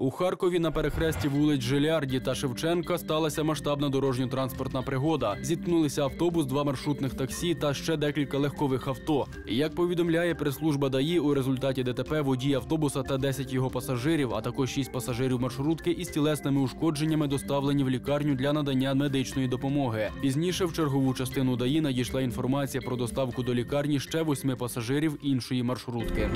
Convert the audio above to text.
У Харкові на перехресті вулиць Жилярді та Шевченка сталася масштабна дорожньо-транспортна пригода. Зіткнулися автобус, два маршрутних таксі та ще декілька легкових авто. Як повідомляє прес-служба ДАІ, у результаті ДТП водій автобуса та 10 його пасажирів, а також 6 пасажирів маршрутки із тілесними ушкодженнями доставлені в лікарню для надання медичної допомоги. Пізніше в чергову частину ДАІ надійшла інформація про доставку до лікарні ще восьми пасажирів іншої маршрутки.